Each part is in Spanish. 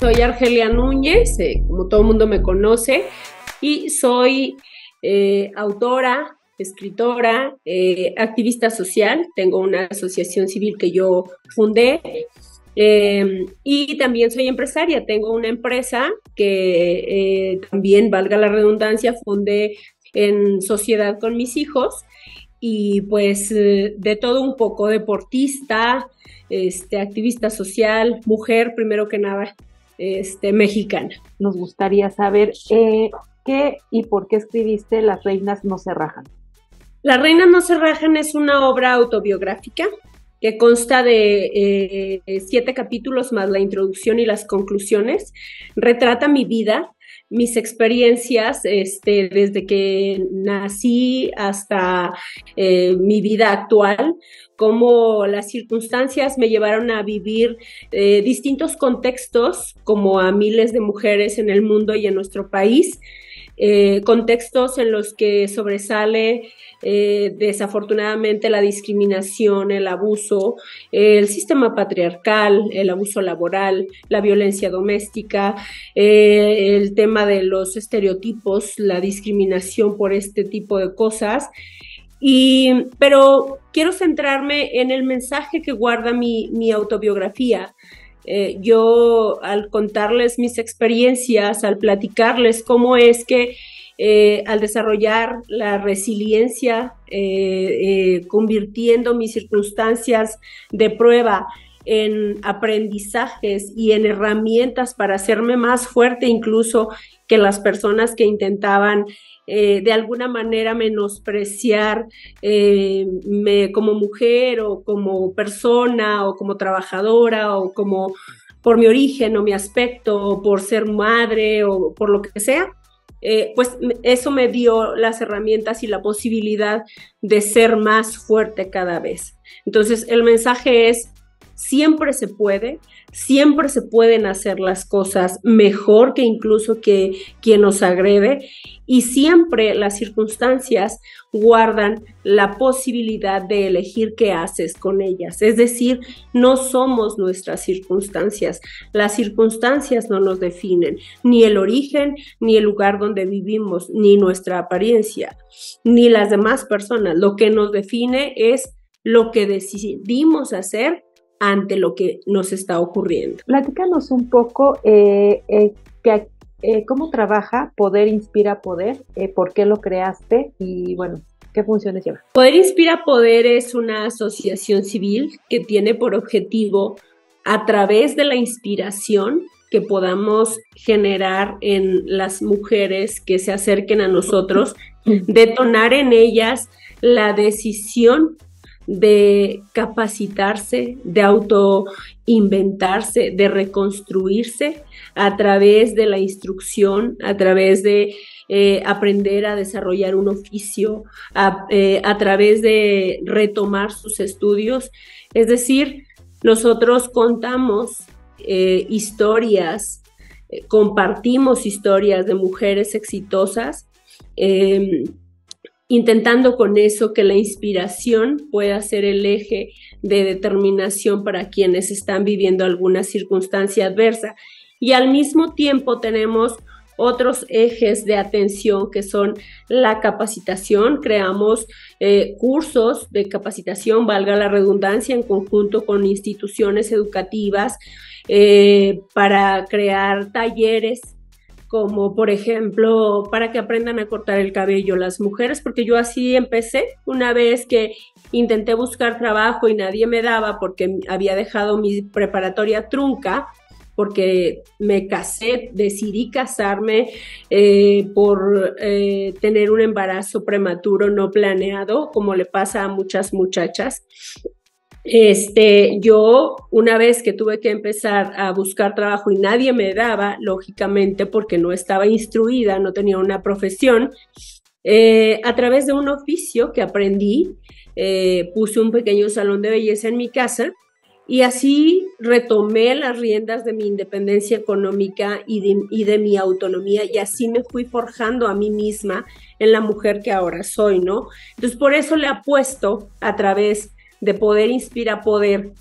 Soy Argelia Núñez, eh, como todo el mundo me conoce, y soy eh, autora, escritora, eh, activista social. Tengo una asociación civil que yo fundé. y también soy empresaria. Tengo una empresa que también, valga la redundancia, fundé en sociedad con mis hijos y pues de todo un poco, deportista, este, activista social, mujer, primero que nada, este, mexicana. Nos gustaría saber eh, qué y por qué escribiste Las Reinas No se rajan. Las Reinas No se rajan es una obra autobiográfica que consta de eh, siete capítulos más la introducción y las conclusiones. Retrata mi vida, mis experiencias este, desde que nací hasta eh, mi vida actual, cómo las circunstancias me llevaron a vivir eh, distintos contextos, como a miles de mujeres en el mundo y en nuestro país, eh, contextos en los que sobresale eh, desafortunadamente la discriminación, el abuso, el sistema patriarcal, el abuso laboral, la violencia doméstica, eh, el tema de los estereotipos, la discriminación por este tipo de cosas. Y, pero quiero centrarme en el mensaje que guarda mi, mi autobiografía. Eh, yo al contarles mis experiencias, al platicarles cómo es que eh, al desarrollar la resiliencia, eh, eh, convirtiendo mis circunstancias de prueba en aprendizajes y en herramientas para hacerme más fuerte incluso que las personas que intentaban de alguna manera menospreciar me, como mujer o como persona o como trabajadora o como por mi origen o mi aspecto o por ser madre o por lo que sea, eh, pues eso me dio las herramientas y la posibilidad de ser más fuerte cada vez. Entonces, el mensaje es, siempre se puede, siempre se pueden hacer las cosas mejor que incluso que quien nos agrede y siempre las circunstancias guardan la posibilidad de elegir qué haces con ellas. Es decir, no somos nuestras circunstancias. Las circunstancias no nos definen, ni el origen, ni el lugar donde vivimos, ni nuestra apariencia, ni las demás personas. Lo que nos define es lo que decidimos hacer ante lo que nos está ocurriendo. Platícanos un poco eh, eh, eh, cómo trabaja Poder Inspira Poder, por qué lo creaste y bueno, qué funciones lleva. Poder Inspira Poder es una asociación civil que tiene por objetivo a través de la inspiración que podamos generar en las mujeres que se acerquen a nosotros, detonar en ellas la decisión de capacitarse, de autoinventarse, de reconstruirse a través de la instrucción, a través de eh, aprender a desarrollar un oficio, eh, a, través de retomar sus estudios. Es decir, nosotros contamos eh, historias, compartimos historias de mujeres exitosas intentando con eso que la inspiración pueda ser el eje de determinación para quienes están viviendo alguna circunstancia adversa. Y al mismo tiempo tenemos otros ejes de atención que son la capacitación. Creamos eh, cursos de capacitación, valga la redundancia, en conjunto con instituciones educativas eh, para crear talleres como por ejemplo para que aprendan a cortar el cabello las mujeres, porque yo así empecé una vez que intenté buscar trabajo y nadie me daba porque había dejado mi preparatoria trunca, porque me casé, decidí casarme eh, por eh, tener un embarazo prematuro no planeado, como le pasa a muchas muchachas. Este, yo una vez que tuve que empezar a buscar trabajo y nadie me daba, lógicamente porque no estaba instruida, no tenía una profesión, eh, a través de un oficio que aprendí, eh, puse un pequeño salón de belleza en mi casa y así retomé las riendas de mi independencia económica y de, mi autonomía y así me fui forjando a mí misma en la mujer que ahora soy, ¿no? Entonces por eso le apuesto a través de poder inspira poder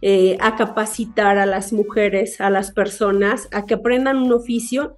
eh, a capacitar a las mujeres, a las personas, a que aprendan un oficio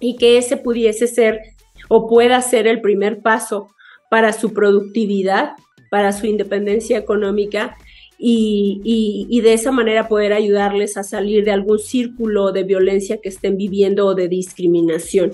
y que ese pudiese ser o pueda ser el primer paso para su productividad, para su independencia económica y, de esa manera poder ayudarles a salir de algún círculo de violencia que estén viviendo o de discriminación.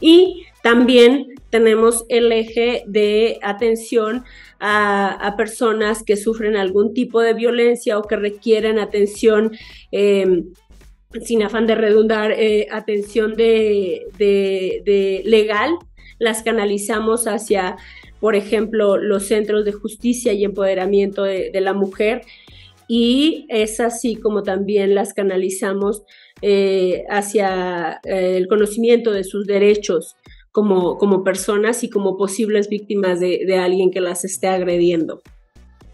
Y también tenemos el eje de atención a, personas que sufren algún tipo de violencia o que requieren atención. Em, sin afán de redundar, eh, atención de, legal, las canalizamos hacia por ejemplo, los centros de justicia y empoderamiento de, la mujer. Y es así como también las canalizamos eh, hacia eh, el conocimiento de sus derechos como, como personas y como posibles víctimas de, alguien que las esté agrediendo.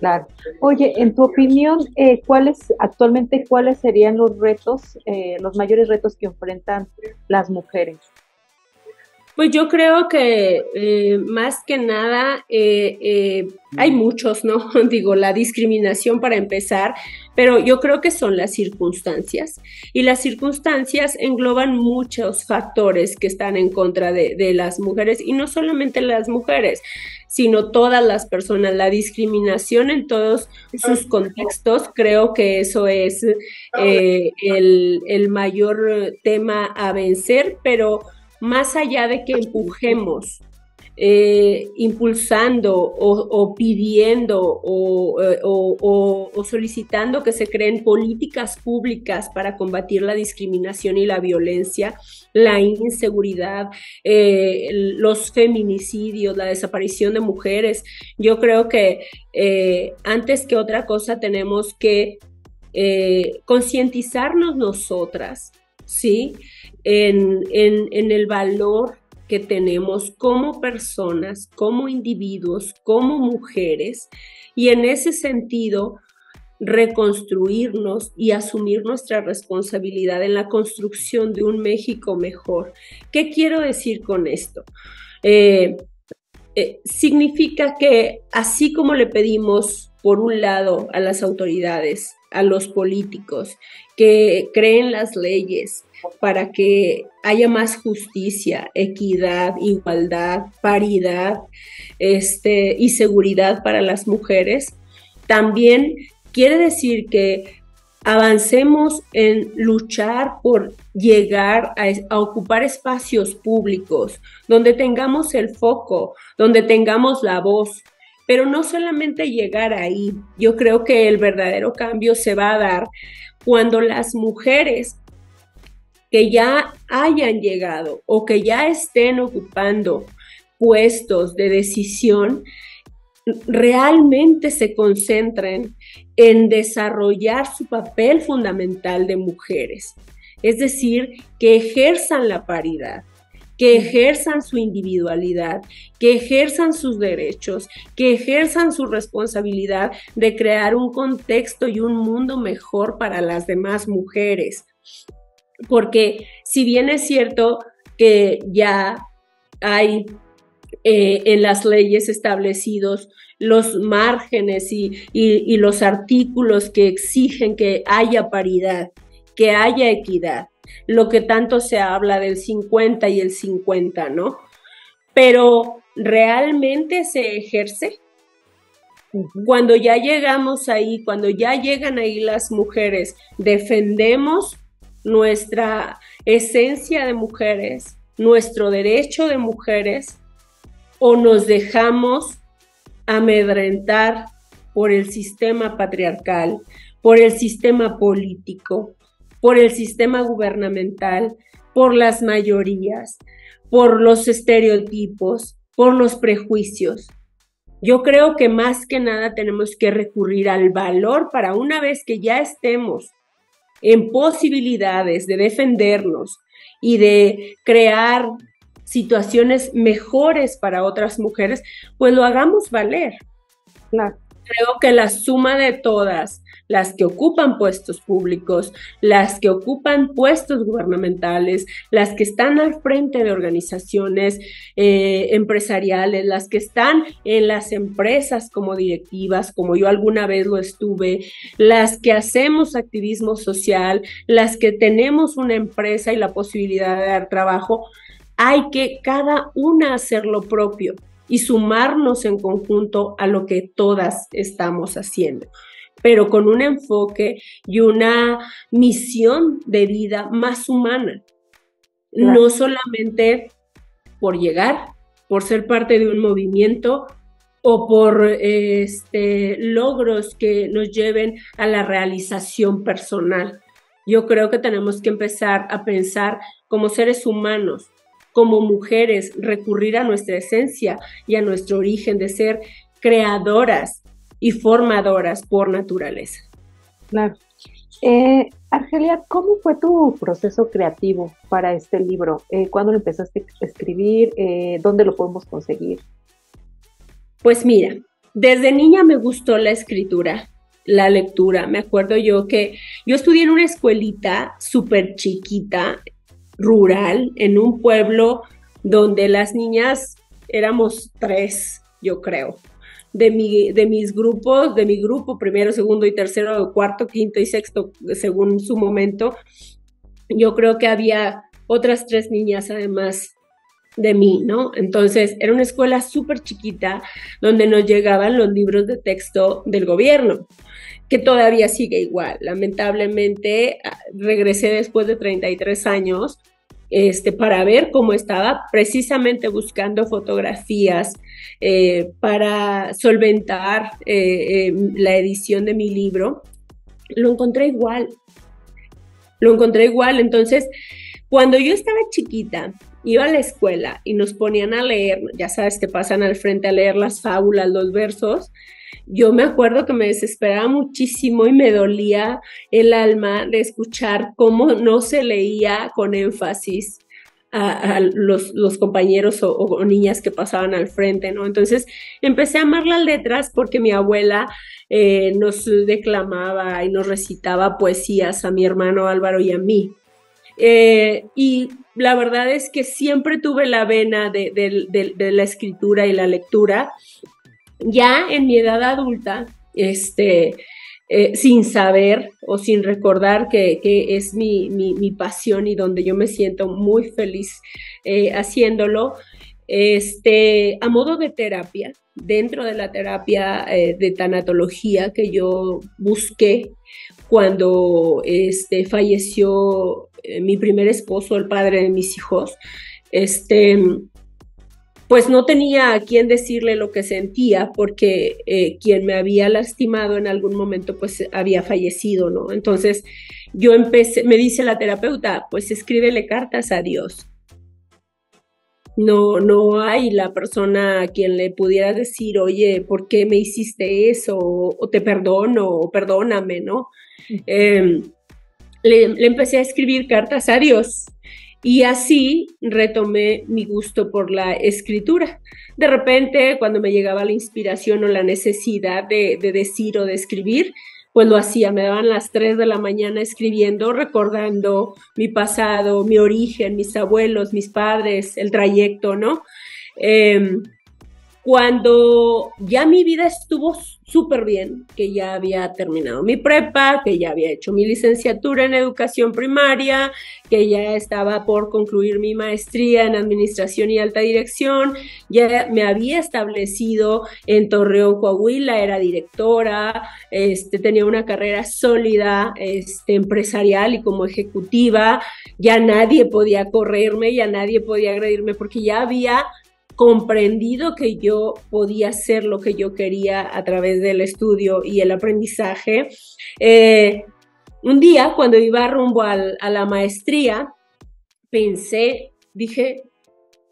Claro. Oye, en tu opinión, eh, ¿cuáles actualmente cuáles serían los retos, los mayores retos que enfrentan las mujeres? Pues yo creo que eh, más que nada eh, eh, hay muchos, ¿no? Digo, la discriminación para empezar, pero yo creo que son las circunstancias. Y las circunstancias engloban muchos factores que están en contra de, las mujeres y no solamente las mujeres sino todas las personas. La discriminación en todos sus contextos, creo que eso es el, el mayor tema a vencer, pero más allá de que empujemos, eh, impulsando o, pidiendo eh, o, solicitando que se creen políticas públicas para combatir la discriminación y la violencia, la inseguridad, eh, los feminicidios, la desaparición de mujeres. Yo creo que antes que otra cosa tenemos que concientizarnos nosotras, ¿sí? En, el valor que tenemos como personas, como individuos, como mujeres, y en ese sentido reconstruirnos y asumir nuestra responsabilidad en la construcción de un México mejor. ¿Qué quiero decir con esto? Eh, eh, significa que así como le pedimos, por un lado, a las autoridades, a los políticos, que creen las leyes, para que haya más justicia, equidad, igualdad, paridad este, y seguridad para las mujeres, también quiere decir que avancemos en luchar por llegar a, a, ocupar espacios públicos donde tengamos el foco, donde tengamos la voz. Pero no solamente llegar ahí, yo creo que el verdadero cambio se va a dar cuando las mujeres que ya hayan llegado o que ya estén ocupando puestos de decisión realmente se concentren en desarrollar su papel fundamental de mujeres, es decir, que ejerzan la paridad, que ejerzan su individualidad, que ejerzan sus derechos, que ejerzan su responsabilidad de crear un contexto y un mundo mejor para las demás mujeres. Porque si bien es cierto que ya hay eh, en las leyes establecidos los márgenes y, los artículos que exigen que haya paridad, que haya equidad, lo que tanto se habla del 50 y el 50, ¿no? Pero realmente se ejerce. Cuando ya llegamos ahí, cuando ya llegan ahí las mujeres, defendemos nuestra esencia de mujeres, nuestro derecho de mujeres, o nos dejamos amedrentar por el sistema patriarcal, por el sistema político, por el sistema gubernamental, por las mayorías, por los estereotipos, por los prejuicios. Yo creo que más que nada tenemos que recurrir al valor para una vez que ya estemos en posibilidades de defendernos y de crear situaciones mejores para otras mujeres, pues lo hagamos valer. Creo que la suma de todas las que ocupan puestos públicos, las que ocupan puestos gubernamentales, las que están al frente de organizaciones eh, empresariales, las que están en las empresas como directivas, como yo alguna vez lo estuve, las que hacemos activismo social, las que tenemos una empresa y la posibilidad de dar trabajo, hay que cada una hacer lo propio y sumarnos en conjunto a lo que todas estamos haciendo pero con un enfoque y una misión de vida más humana. No solamente por llegar, por ser parte de un movimiento o por este, logros que nos lleven a la realización personal. Yo creo que tenemos que empezar a pensar como seres humanos, como mujeres, recurrir a nuestra esencia y a nuestro origen de ser creadoras y formadoras por naturaleza. Claro. Eh, Argelia, ¿cómo fue tu proceso creativo para este libro? Eh, ¿Cuándo lo empezaste a escribir? Eh, ¿Dónde lo podemos conseguir? Pues mira, desde niña me gustó la escritura, la lectura. Me acuerdo yo que yo estudié en una escuelita súper chiquita, rural, en un pueblo donde las niñas éramos tres, yo creo de, mi, de mis grupos, de mi grupo, primero, segundo y tercero, cuarto, quinto y sexto, según su momento, yo creo que había otras tres niñas además de mí, ¿no? Entonces, era una escuela súper chiquita donde nos llegaban los libros de texto del gobierno, que todavía sigue igual. Lamentablemente, regresé después de 33 años este, para ver cómo estaba, precisamente buscando fotografías eh, para solventar eh, em, la edición de mi libro. Lo encontré igual, lo encontré igual. Entonces, cuando yo estaba chiquita, iba a la escuela y nos ponían a leer, ya sabes, te pasan al frente a leer las fábulas, los versos, yo me acuerdo que me desesperaba muchísimo y me dolía el alma de escuchar cómo no se leía con énfasis a, los, compañeros o, niñas que pasaban al frente, ¿no? Entonces empecé a amar las letras porque mi abuela eh, nos declamaba y nos recitaba poesías a mi hermano Álvaro y a mí. Eh, y la verdad es que siempre tuve la vena de la escritura y la lectura ya en mi edad adulta, este, eh, sin saber o sin recordar que, es mi, pasión y donde yo me siento muy feliz eh, haciéndolo, este, a modo de terapia, dentro de la terapia eh, de tanatología que yo busqué cuando este, falleció mi primer esposo, el padre de mis hijos, este, pues no tenía a quien decirle lo que sentía porque eh, quien me había lastimado en algún momento pues había fallecido, ¿no? Entonces yo empecé, me dice la terapeuta, pues escríbele cartas a Dios. No, no hay la persona a quien le pudiera decir, oye, ¿por qué me hiciste eso? O, te perdono, o perdóname, ¿no? Em, le, le empecé a escribir cartas a Dios y así retomé mi gusto por la escritura. De repente, cuando me llegaba la inspiración o la necesidad de, decir o de escribir, pues lo hacía, me daban las 3 de la mañana escribiendo, recordando mi pasado, mi origen, mis abuelos, mis padres, el trayecto, ¿no? Em, cuando ya mi vida estuvo súper bien, que ya había terminado mi prepa, que ya había hecho mi licenciatura en educación primaria, que ya estaba por concluir mi maestría en administración y alta dirección, ya me había establecido en Torreón, Coahuila, era directora, este, tenía una carrera sólida este, empresarial y como ejecutiva, ya nadie podía correrme, ya nadie podía agredirme porque ya había comprendido que yo podía hacer lo que yo quería a través del estudio y el aprendizaje. Eh, un día, cuando iba rumbo a la maestría, pensé, dije,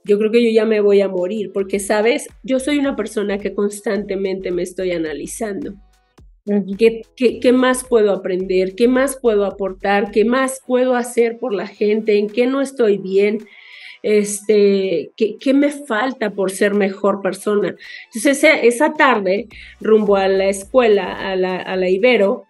yo creo que yo ya me voy a morir, porque, sabes, yo soy una persona que constantemente me estoy analizando. ¿Qué, qué, más puedo aprender? ¿Qué más puedo aportar? ¿Qué más puedo hacer por la gente? ¿En qué no estoy bien? Este, ¿qué, me falta por ser mejor persona? Entonces esa, tarde, rumbo a la escuela, a la, Ibero,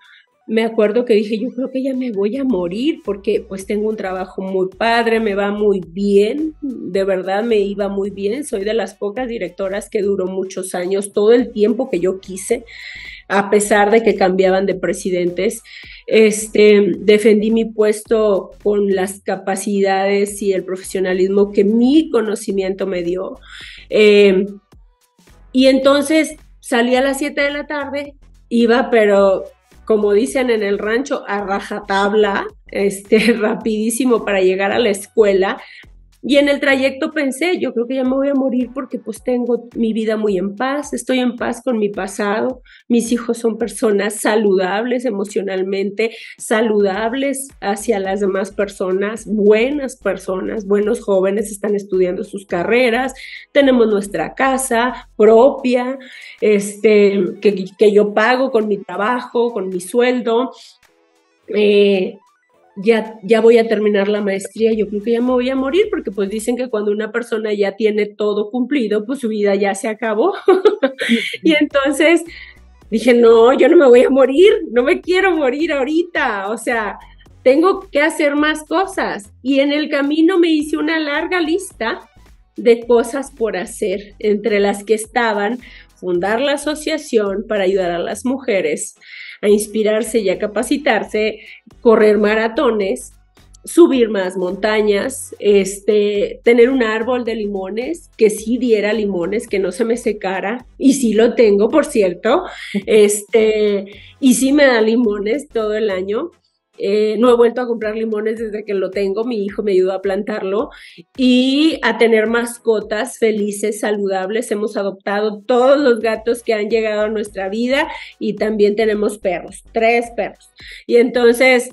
me acuerdo que dije, yo creo que ya me voy a morir porque pues tengo un trabajo muy padre, me va muy bien, de verdad me iba muy bien, soy de las pocas directoras que duró muchos años, todo el tiempo que yo quise, a pesar de que cambiaban de presidentes. Este, defendí mi puesto con las capacidades y el profesionalismo que mi conocimiento me dio. Eh, y entonces salí a las 7 de la tarde, iba pero como dicen en el rancho, a rajatabla, este, rapidísimo para llegar a la escuela, y en el trayecto pensé, yo creo que ya me voy a morir porque pues tengo mi vida muy en paz, estoy en paz con mi pasado, mis hijos son personas saludables emocionalmente, saludables hacia las demás personas, buenas personas, buenos jóvenes están estudiando sus carreras, tenemos nuestra casa propia, este, que, yo pago con mi trabajo, con mi sueldo. Eh, ya, ya voy a terminar la maestría, yo creo que ya me voy a morir, porque pues dicen que cuando una persona ya tiene todo cumplido, pues su vida ya se acabó. y entonces dije, no, yo no me voy a morir, no me quiero morir ahorita, o sea, tengo que hacer más cosas. Y en el camino me hice una larga lista de cosas por hacer, entre las que estaban fundar la asociación para ayudar a las mujeres a inspirarse y a capacitarse, correr maratones, subir más montañas, este, tener un árbol de limones que sí diera limones, que no se me secara, y sí lo tengo, por cierto, este, y sí me da limones todo el año. Eh, no he vuelto a comprar limones desde que lo tengo, mi hijo me ayudó a plantarlo y a tener mascotas felices, saludables. Hemos adoptado todos los gatos que han llegado a nuestra vida y también tenemos perros, tres perros. Y entonces,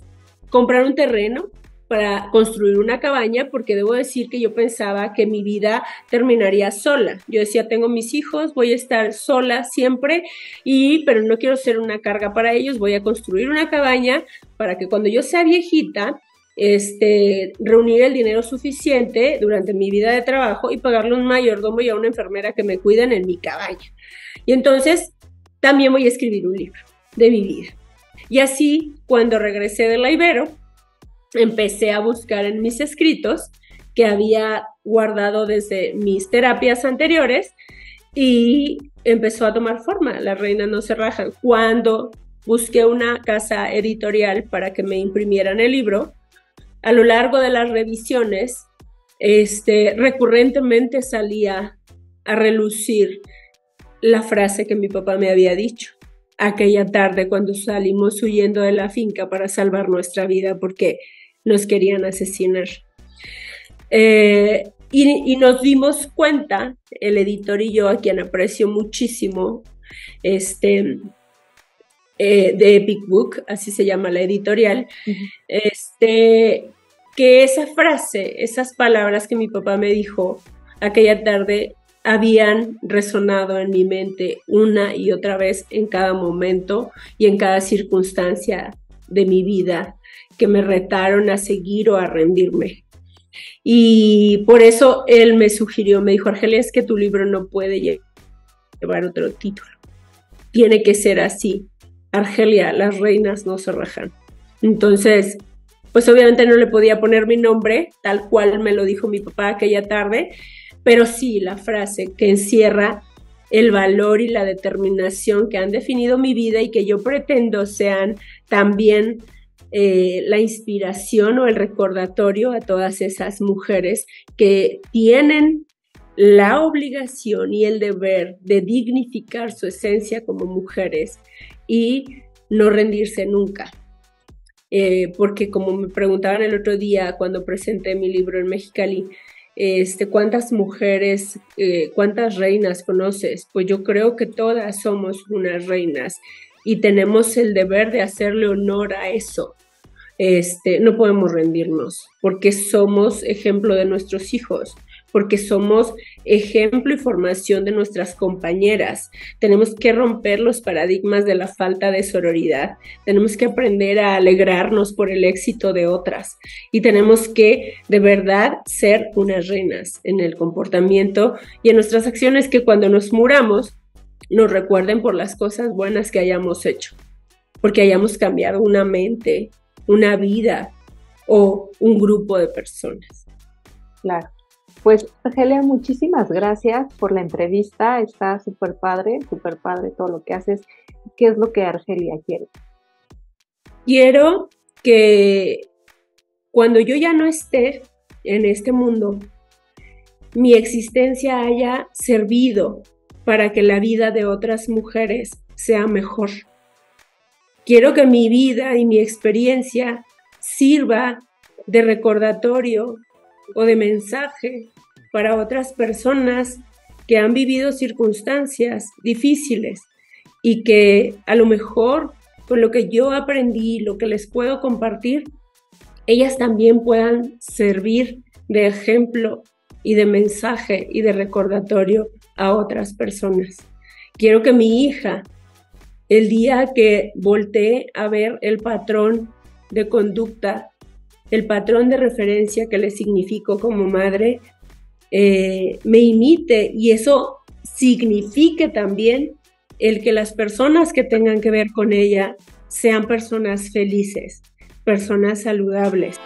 comprar un terreno, para construir una cabaña porque debo decir que yo pensaba que mi vida terminaría sola. Yo decía, tengo mis hijos, voy a estar sola siempre y pero no quiero ser una carga para ellos, voy a construir una cabaña para que cuando yo sea viejita este, reunir el dinero suficiente durante mi vida de trabajo y pagarle un mayordomo y a una enfermera que me cuiden en mi cabaña. Y entonces también voy a escribir un libro de mi vida. Y así, cuando regresé de la Ibero, empecé a buscar en mis escritos que había guardado desde mis terapias anteriores y empezó a tomar forma. La reina no se raja. Cuando busqué una casa editorial para que me imprimieran el libro, a lo largo de las revisiones, este, recurrentemente salía a relucir la frase que mi papá me había dicho aquella tarde cuando salimos huyendo de la finca para salvar nuestra vida, porque nos querían asesinar. Eh, y, nos dimos cuenta, el editor y yo, a quien aprecio muchísimo, este, eh, de Epic Book, así se llama la editorial, este, que esa frase, esas palabras que mi papá me dijo aquella tarde, habían resonado en mi mente una y otra vez en cada momento y en cada circunstancia de mi vida que me retaron a seguir o a rendirme. Y por eso él me sugirió, me dijo, Argelia, es que tu libro no puede llevar otro título. Tiene que ser así. Argelia, las reinas no se rajan. Entonces, pues obviamente no le podía poner mi nombre, tal cual me lo dijo mi papá aquella tarde, pero sí la frase que encierra el valor y la determinación que han definido mi vida y que yo pretendo sean también eh, la inspiración o el recordatorio a todas esas mujeres que tienen la obligación y el deber de dignificar su esencia como mujeres y no rendirse nunca. Eh, porque como me preguntaban el otro día cuando presenté mi libro en Mexicali, este, ¿cuántas mujeres, eh, cuántas reinas conoces? Pues yo creo que todas somos unas reinas y tenemos el deber de hacerle honor a eso, este, no podemos rendirnos, porque somos ejemplo de nuestros hijos, porque somos ejemplo y formación de nuestras compañeras. Tenemos que romper los paradigmas de la falta de sororidad, tenemos que aprender a alegrarnos por el éxito de otras y tenemos que de verdad ser unas reinas en el comportamiento y en nuestras acciones que cuando nos muramos nos recuerden por las cosas buenas que hayamos hecho. porque hayamos cambiado una mente, una vida o un grupo de personas. Claro. Pues, Argelia, muchísimas gracias por la entrevista. Está súper padre, súper padre todo lo que haces. ¿Qué es lo que Argelia quiere? Quiero que cuando yo ya no esté en este mundo, mi existencia haya servido para que la vida de otras mujeres sea mejor. Quiero que mi vida y mi experiencia sirva de recordatorio o de mensaje para otras personas que han vivido circunstancias difíciles y que a lo mejor con lo que yo aprendí, lo que les puedo compartir, ellas también puedan servir de ejemplo y de mensaje y de recordatorio a otras personas. Quiero que mi hija, el día que voltee a ver el patrón de conducta el patrón de referencia que le significó como madre eh, me imite y eso signifique también el que las personas que tengan que ver con ella sean personas felices, personas saludables.